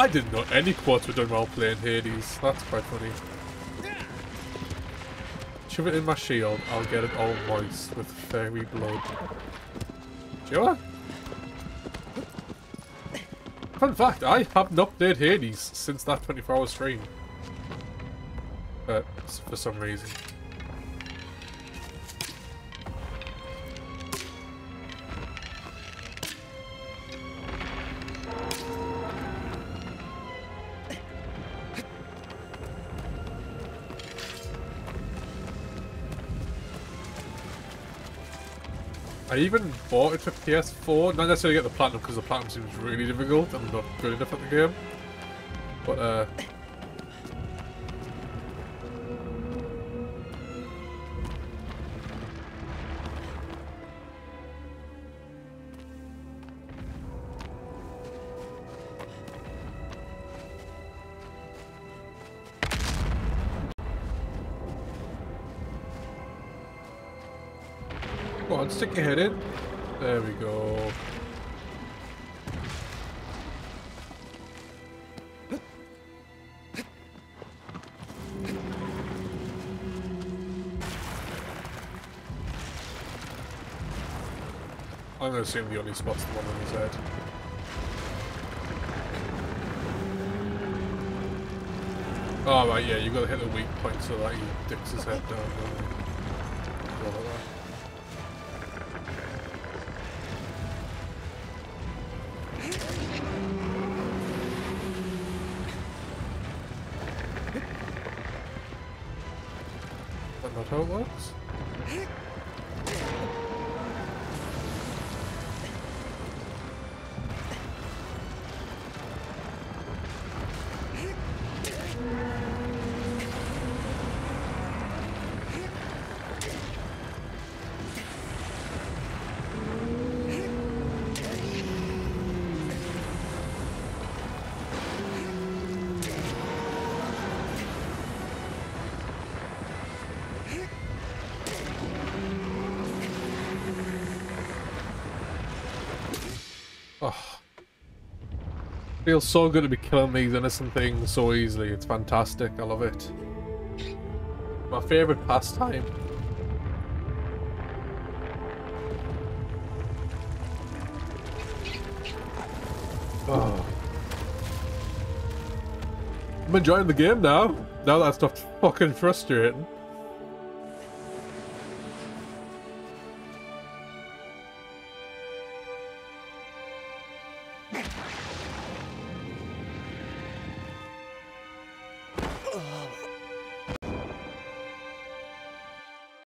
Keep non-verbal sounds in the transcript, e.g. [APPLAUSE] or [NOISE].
I didn't know any quads were done while playing Hades. That's quite funny. Shove it in my shield, I'll get it all moist with fairy blood. Sure? Fun fact, I haven't updated Hades since that 24 hour stream. Uh, but, for some reason. I even bought it for PS4, not necessarily get the Platinum because the Platinum seems really difficult, I'm not good enough at the game. But uh, stick your head in. There we go. I'm to assume the only spot's the one on his head. Oh, right, yeah, you've got to hit the weak point so that he dips his head down. that how it works? [LAUGHS] feels so good to be killing these innocent things so easily. It's fantastic. I love it. My favourite pastime. Oh. I'm enjoying the game now. Now that stuff's fucking frustrating.